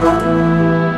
Música